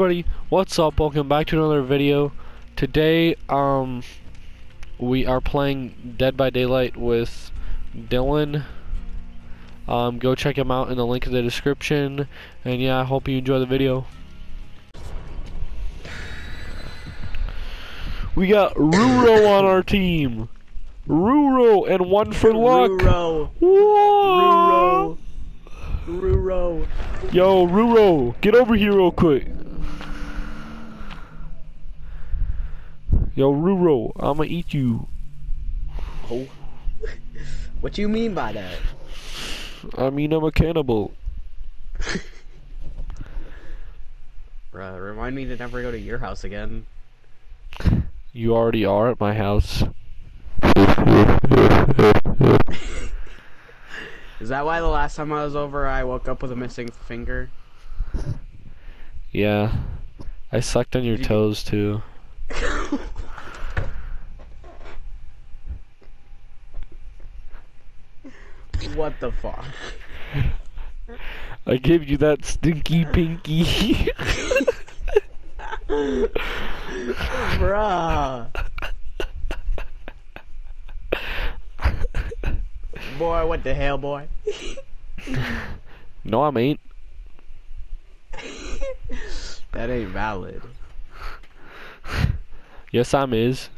everybody, what's up? Welcome back to another video. Today, um, we are playing Dead by Daylight with Dylan. Um, go check him out in the link in the description. And yeah, I hope you enjoy the video. We got Ruro on our team. Ruro and one for luck. Ruro. Whoa! Ruro. Ruro. Yo, Ruro, get over here real quick. Yo, Ruro, I'ma eat you. Oh. what do you mean by that? I mean, I'm a cannibal. Bruh, remind me to never go to your house again. You already are at my house. Is that why the last time I was over I woke up with a missing finger? Yeah. I sucked on your Did you- toes too. what the fuck? I gave you that stinky pinky. Bruh. boy, what the hell, boy? no, I ain't. That ain't valid. Yes, I'm is.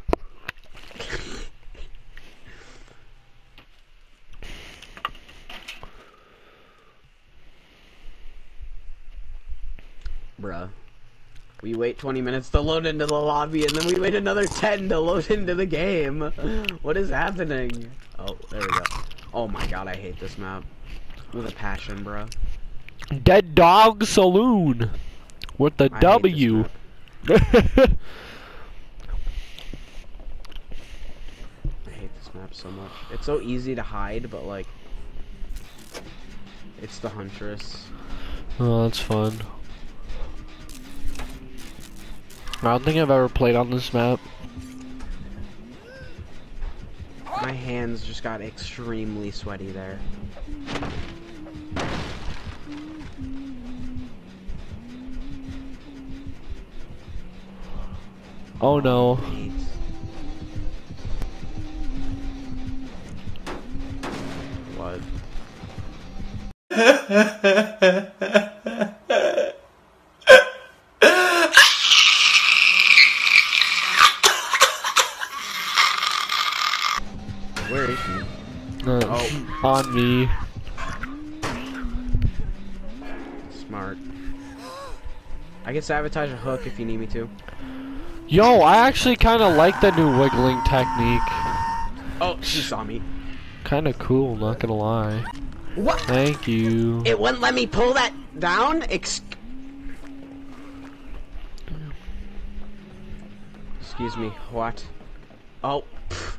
Bruh. We wait 20 minutes to load into the lobby, and then we wait another 10 to load into the game. What is happening? Oh, there we go. Oh my god, I hate this map. With a passion, bro. Dead Dog Saloon. With the I hate this W. I hate this map so much. It's so easy to hide, but like... It's the Huntress. oh, that's fun. I don't think I've ever played on this map. My hands just got extremely sweaty there. Oh no. What? can sabotage a hook if you need me to. Yo, I actually kind of like the new wiggling technique. Oh, she saw me. Kind of cool, not gonna lie. What? Thank you. It wouldn't let me pull that down? Ex Excuse me, what? Oh. pff.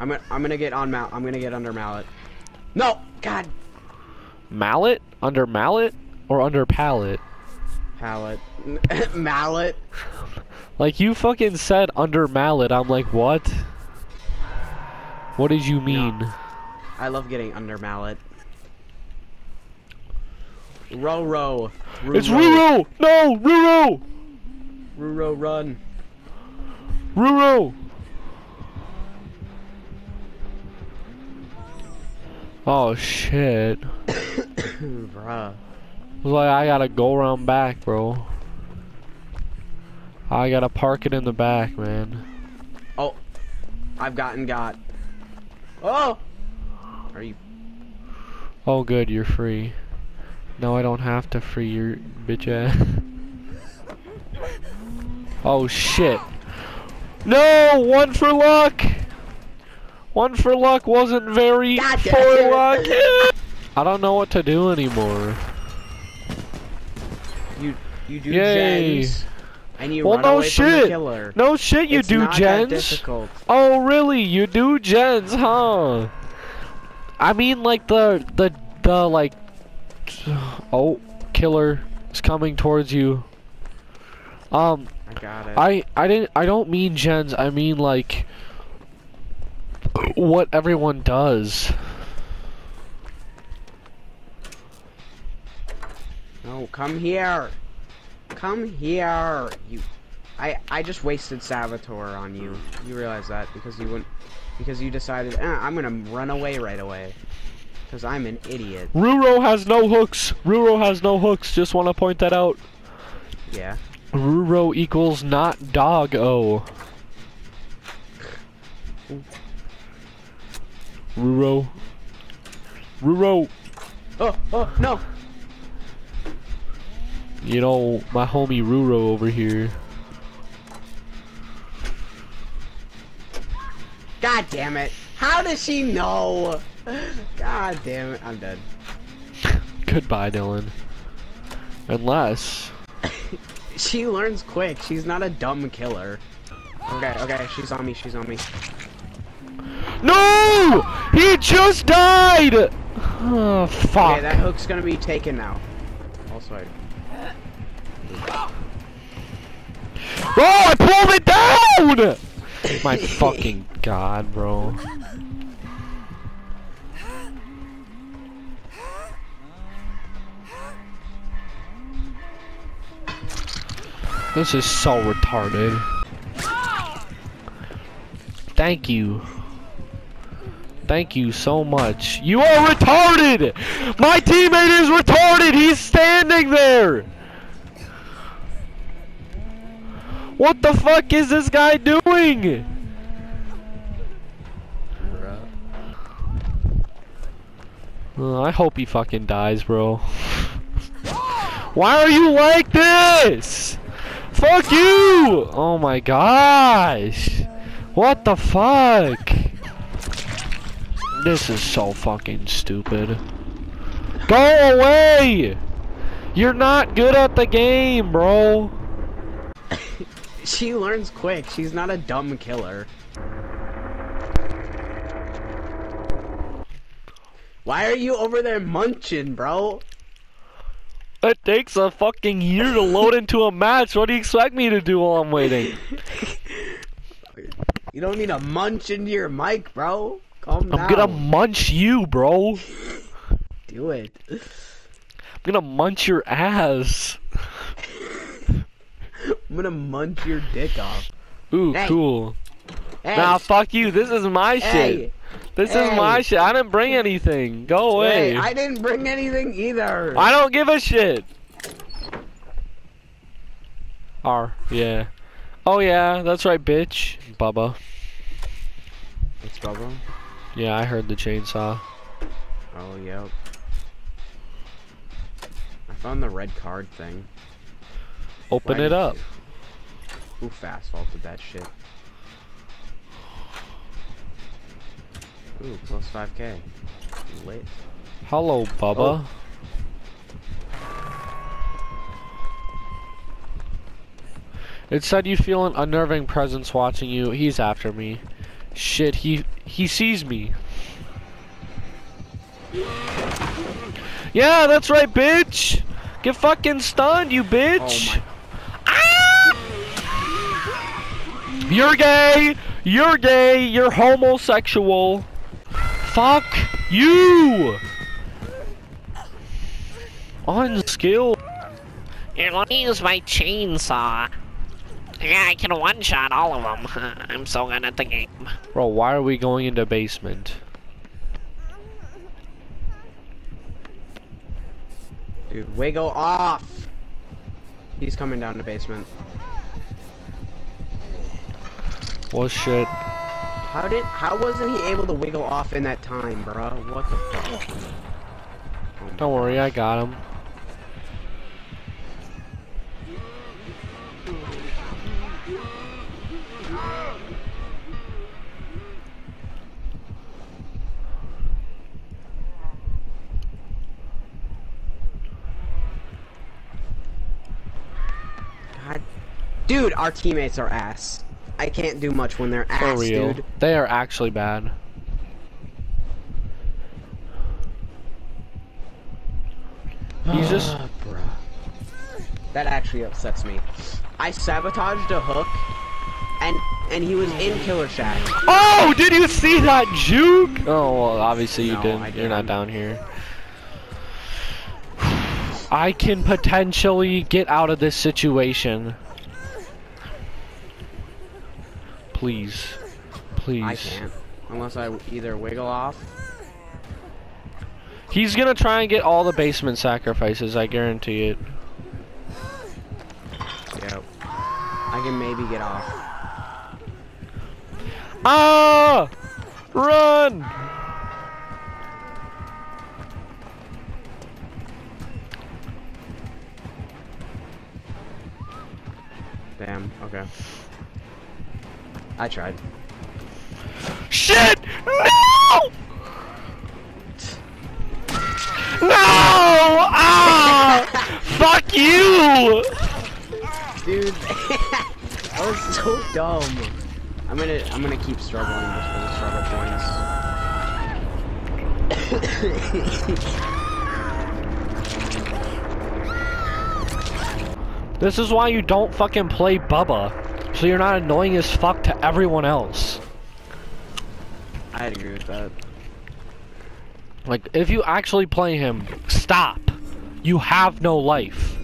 I'm gonna, I'm gonna get on mallet. I'm gonna get under mallet. No! God! Mallet? Under mallet? Or under pallet? Pallet. mallet. Like you fucking said under mallet, I'm like, what? What did you mean? I love getting under mallet. Row row. It's Ruro! No! Ruro! Ruro run. Ruro! Oh shit. Bruh. Like I gotta go around back, bro. I gotta park it in the back, man. Oh, I've gotten got. Oh! Are you? Oh good, you're free. No, I don't have to free your bitch ass. oh shit. No! One for luck! One for luck wasn't very God for luck. I don't know what to do anymore. You you do Yay. gens, and you Well, run no away from the shit. No shit, you It's do gens. Oh really? You do gens, huh? I mean like the the the like oh killer is coming towards you. Um I got it. I I didn't I don't mean gens, I mean like what everyone does. No, come here. Come here. You I I just wasted Saboteur on you. You realize that because you wouldn't because you decided eh, I'm gonna run away right away. Because I'm an idiot. Ruro has no hooks. Ruro has no hooks. Just want to point that out. Yeah. Ruro equals not dog o. Ruro. Ruro. Oh, oh, no. You know, my homie Ruro over here. God damn it. How does she know? God damn it. I'm dead. Goodbye, Dylan. Unless. she learns quick. She's not a dumb killer. Okay, okay, she's on me, she's on me. No! He just died! Oh, fuck. Okay, that hook's gonna be taken now. Also, I... Oh, I pulled it down! My fucking god, bro. This is so retarded. Thank you. Thank you so much. You are retarded! My teammate is retarded! He's standing there! What the fuck is this guy doing? Uh, I hope he fucking dies, bro. Why are you like this? Fuck you! Oh my gosh! What the fuck? This is so fucking stupid. Go away! You're not good at the game, bro. She learns quick. She's not a dumb killer. Why are you over there munching, bro? It takes a fucking year to load into a match. What do you expect me to do while I'm waiting? You don't need to munch into your mic, bro. Calm I'm down. gonna munch you, bro. do it. I'm gonna munch your ass. I'm gonna munch your dick off. Ooh, Hey. cool. Hey, Nah, fuck you. This is my shit. This hey. is my shit. I didn't bring anything. Go away. hey, I didn't bring anything either. I don't give a shit. R, yeah. Oh yeah, that's right, bitch. Bubba. It's Bubba. Yeah, I heard the chainsaw. Oh, yep. I found the red card thing. Open Why it up. you- Who fast vaulted that shit? Ooh, plus 5k. Lit. Hello, Bubba. Oh. It said you feel an unnerving presence watching you. He's after me. Shit, he he sees me. Yeah, that's right, bitch. Get fucking stunned, you oh bitch. Oh You're gay. You're gay. You're homosexual. Fuck you. Unskilled. Here, let me use my chainsaw. Yeah, I can one-shot all of them. I'm so good at the game. Bro, why are we going into basement? Dude, wiggle off! He's coming down the basement. Well, shit. How did, how wasn't he able to wiggle off in that time, bruh? What the fuck? Oh Don't worry, I got him. God. Dude, our teammates are ass. I can't do much when they're For real. dude. They are actually bad. He's just. Ah, bruh. That actually upsets me. I sabotaged a hook, and and he was in Killer Shack. Oh, did you see that juke? Oh, well, obviously you No, didn't. I You're didn't. down here. I can potentially get out of this situation. Please. Please. I can't. Unless I either wiggle off. He's gonna try and get all the basement sacrifices, I guarantee it. Yep. I can maybe get off. Ah! Run! Damn, okay. I tried. Shit! No! No! Ah! Fuck you! Dude, that was so dumb. I'm gonna, I'm gonna keep struggling just for the struggle points. This is why you don't fucking play Bubba. So you're not annoying as fuck to everyone else. I'd agree with that. Like, if you actually play him, stop. You have no life.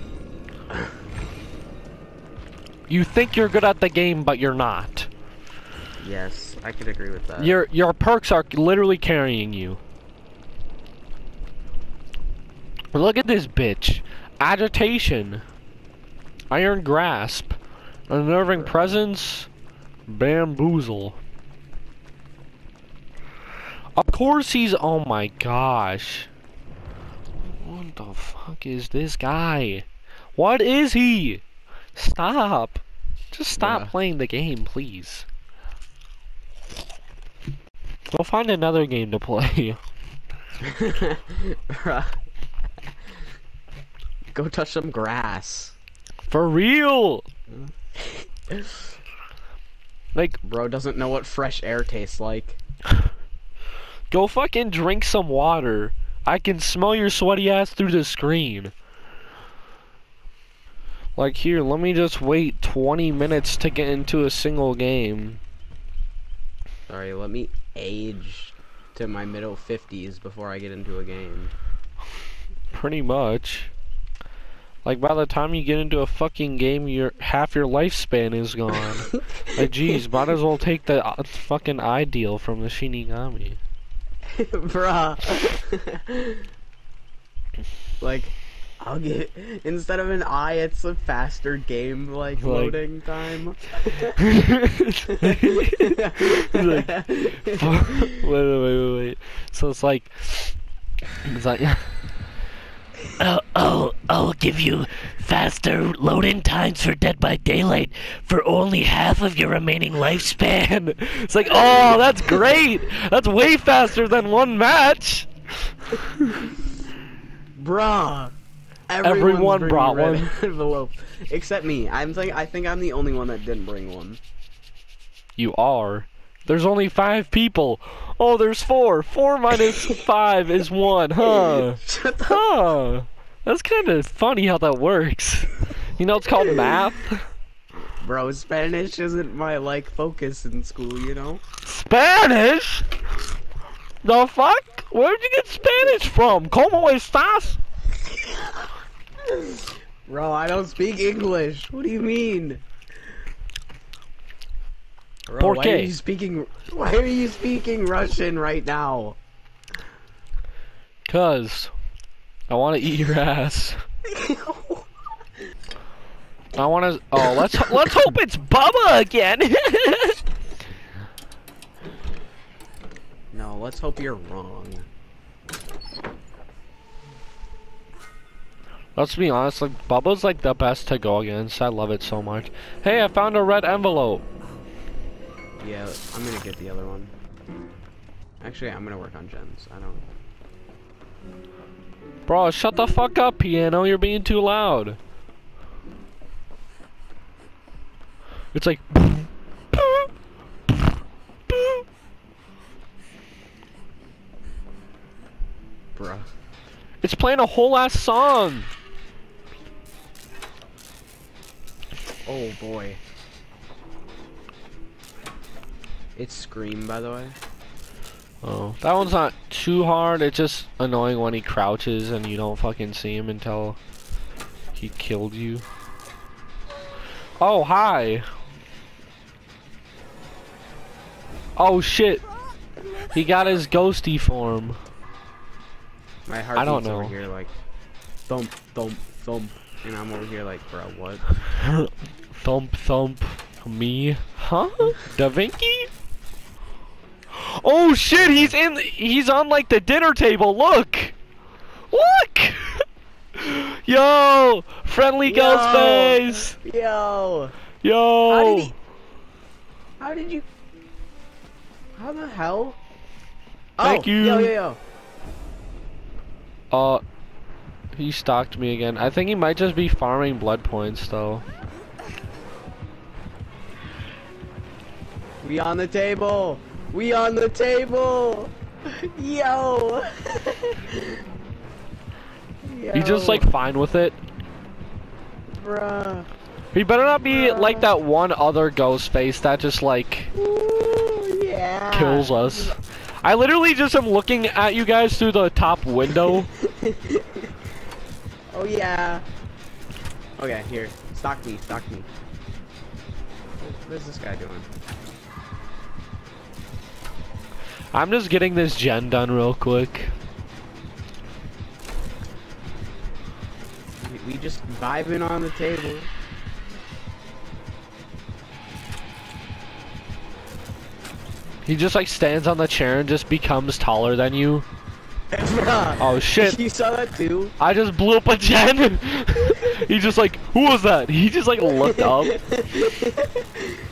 You think you're good at the game, but you're not. Yes, I could agree with that. Your your perks are literally carrying you. Look at this bitch. Agitation. Iron grasp. Unnerving presence. Bamboozle. Of course he's oh my gosh. What the fuck is this guy? What is he? Stop. Just stop Yeah. playing the game, please. Go find another game to play. Go touch some grass. For real! Mm. Like, Bro doesn't know what fresh air tastes like. go fucking drink some water. I can smell your sweaty ass through the screen. Like, here, let me just wait 20 minutes to get into a single game. Sorry, let me age to my middle 50s before I get into a game. Pretty much. Like, by the time you get into a fucking game, your half your lifespan is gone. like, geez, might as well take the uh, fucking ideal from the Shinigami. Bruh. like, I'll get instead of an eye, it's a faster game like, Like- loading time. like, wait, wait, wait, wait. So it's like, it's like, Oh, oh, I'll give you faster loading times for Dead by Daylight for only half of your remaining lifespan. it's like, oh, that's great. That's way faster than one match. Bruh. Everyone Everyone's bringing brought one. envelope except me. I'm think I think I'm the only one that didn't bring one. You are. There's only five people. Oh, there's four. Four minus five is one, huh? Huh. That's kind of funny how that works. You know, it's called math. Bro, Spanish isn't my like focus in school, you know? Spanish? The fuck? Where'd you get Spanish from? ¿Cómo estás? Bro, I don't speak English. What do you mean? Bro, ¿Por why are you speaking why are you speaking Russian right now? Cause I want to eat your ass. I want to. Oh, let's let's hope it's Bubba again. no, let's hope you're wrong. let's be honest. Like Bubba's like the best to go against. I love it so much. Hey, I found a red envelope. Yeah, I'm gonna get the other one. Actually, I'm gonna work on gens. I don't Bro, shut the fuck up, piano. You're being too loud. It's like. bruh. It's playing a whole ass song. Oh boy. It's Scream, by the way. Oh, that one's not too hard. It's just annoying when he crouches and you don't fucking see him until He killed you. Oh, hi. Oh shit. He got his ghosty form. My heart I don't beats over here like thump, thump, thump, and I'm over here like, bro, what? Thump thump. Me? Huh? Da Vinci? Oh shit, he's in he's on like the dinner table, look! Look! Yo! Friendly Yo! Ghostface! Yo, Yo! how did he? How did you? How the hell? Thank oh, you. Yo, yo, yo. Uh, he stalked me again. I think he might just be farming blood points, though. We on the table. We on the table. Yo. You just like fine with it. bruh. He better not be like that one other ghost face that just like Ooh, yeah. kills us. I literally just am looking at you guys through the top window. Oh yeah. Okay, here. Stalk me, stalk me. What is this guy doing? I'm just getting this gen done real quick. We, we just vibing on the table. He just like stands on the chair and just becomes taller than you. Oh shit. You saw that too? I just blew up a gen. he just like, who was that? He just like looked up.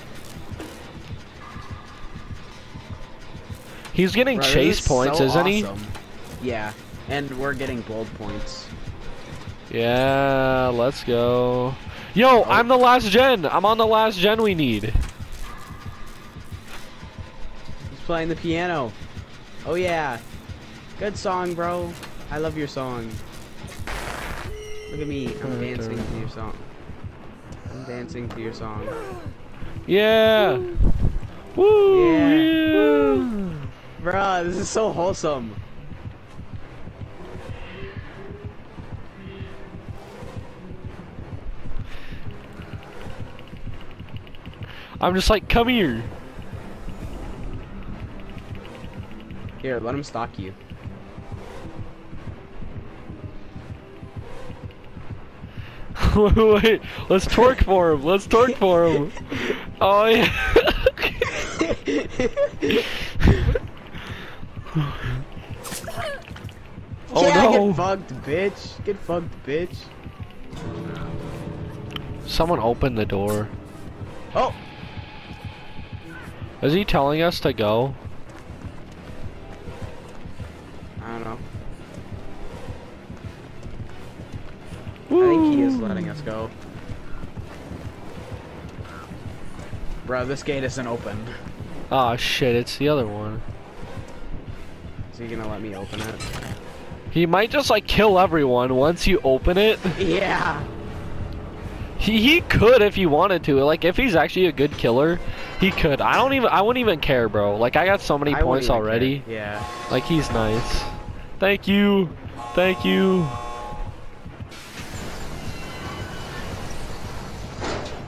He's getting chase is points, so isn't he? Yeah, and we're getting gold points. Yeah, let's go. Yo, oh. I'm the last gen. I'm on the last gen we need. He's playing the piano. Oh yeah. Good song, bro. I love your song. Look at me. I'm dancing to your song. I'm dancing to your song. Yeah. Woo. Yeah. Bruh, this is so wholesome. I'm just like, come here. Here, let him stalk you. wait, let's torque for him. Let's torque for him. Oh yeah. yeah, no. get fucked, bitch. Get fucked, bitch. Someone opened the door. Oh, Is he telling us to go? I don't know. I think he is letting us go. Bro, this gate isn't open. Ah shit, it's the other one. Is he gonna let me open it? He might just like kill everyone once you open it. Yeah. He he could if he wanted to. Like if he's actually a good killer, he could. I don't even I wouldn't even care, bro. Like I got so many I points already. care. Yeah. Like he's nice. Thank you. Thank you.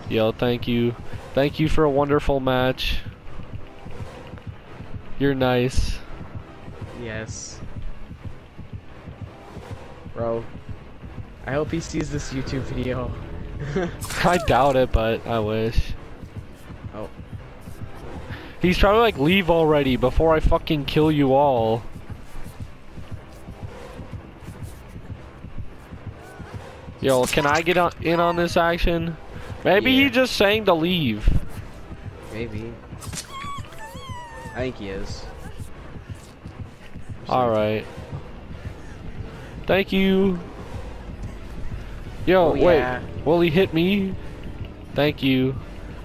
Yo, thank you. Thank you for a wonderful match. You're nice. Yes. Bro. I hope he sees this YouTube video. I doubt it, but I wish. oh. He's probably like, leave already before I fucking kill you all. Yo, can I get on, in on this action? Maybe Yeah. he's just saying to leave. Maybe. I think he is. Alright. Thank you. Yo, Oh, wait. yeah. Will he hit me? Thank you.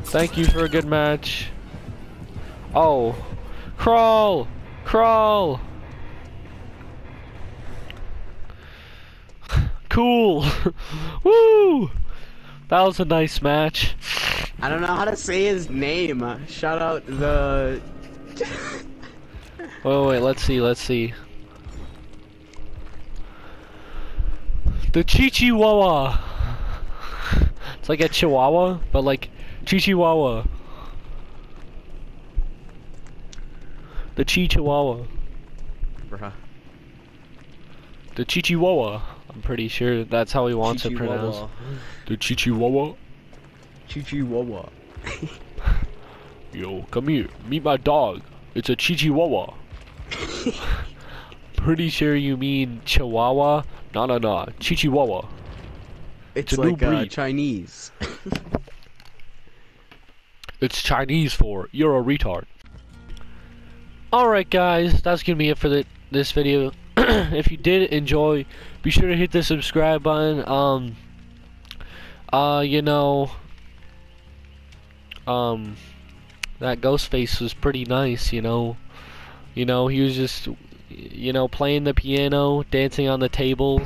Thank you for a good match. Oh. Crawl! Crawl! cool! Woo! That was a nice match. I don't know how to say his name. Shout out the. Wait, wait, wait, let's see, let's see. The Chichihuahua. It's like a Chihuahua, but like Chihuahua. The Chi Chihuahua. Bruh. The Chihuahua. I'm pretty sure that's how he wants it pronounced. Chihuahua. The Chihuahua. Chihuahua. Yo, come here. Meet my dog. It's a Chihuahua. pretty sure you mean Chihuahua. No, no, no. Chihuahua. It's a new like uh. Chinese. It's Chinese for you're a retard. Alright guys, that's gonna be it for the, this video. if you did enjoy, be sure to hit the subscribe button. Um uh you know um that ghost face was pretty nice, you know. You know, he was just you know, playing the piano, dancing on the table.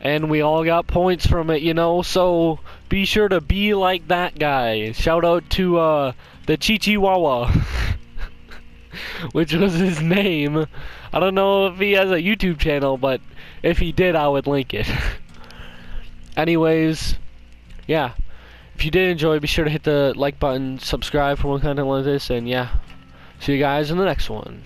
And we all got points from it, you know, so be sure to be like that guy. Shout out to uh the Chihuahua. Which was his name. I don't know if he has a YouTube channel, but if he did I would link it. Anyways, yeah. If you did enjoy, be sure to hit the like button, subscribe for more content like this, and yeah. See you guys in the next one.